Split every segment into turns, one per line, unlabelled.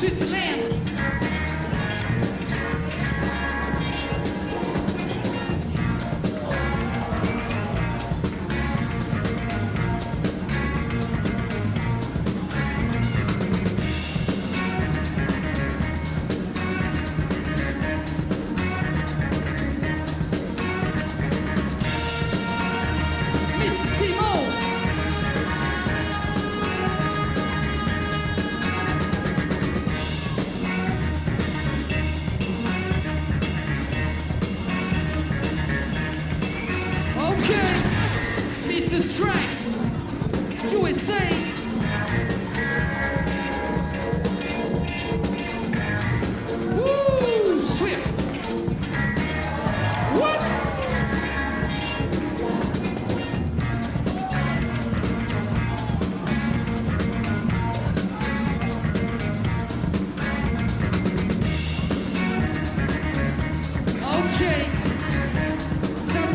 Switzerland.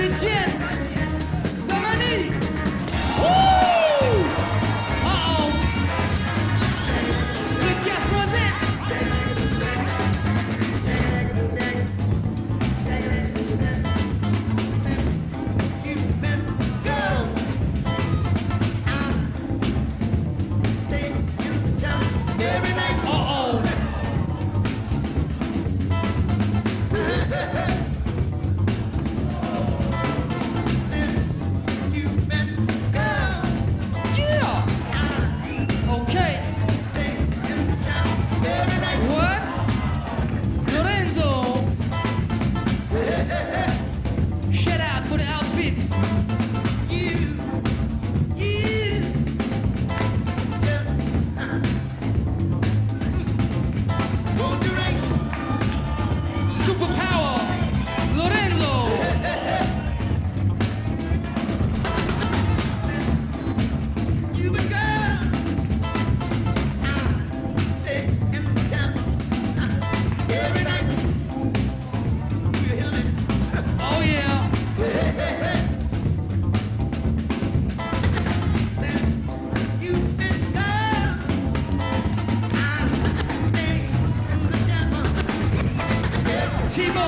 Saint-Étienne.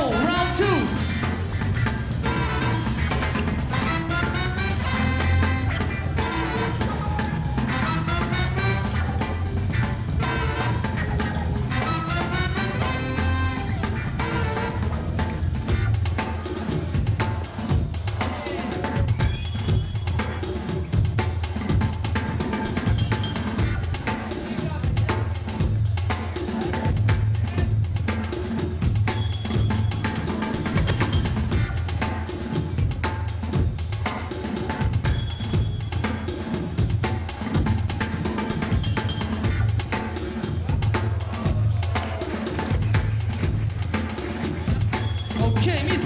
Round
noche.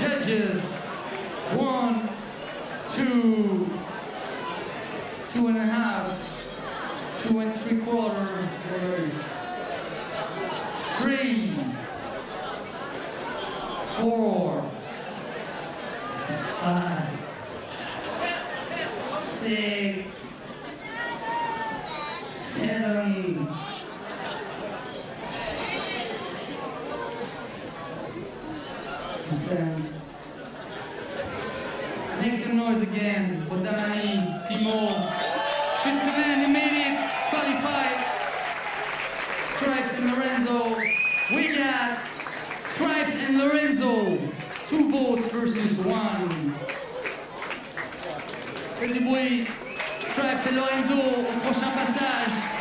judges. One, two, two and a
half, two and three quarter, three, four, five, six, Make some noise again for Damani, Timo, Switzerland immediate qualified. Stripes and Lorenzo. We got Stripes and Lorenzo. Two votes versus one. Bruit. Stripes et Lorenzo au prochain passage.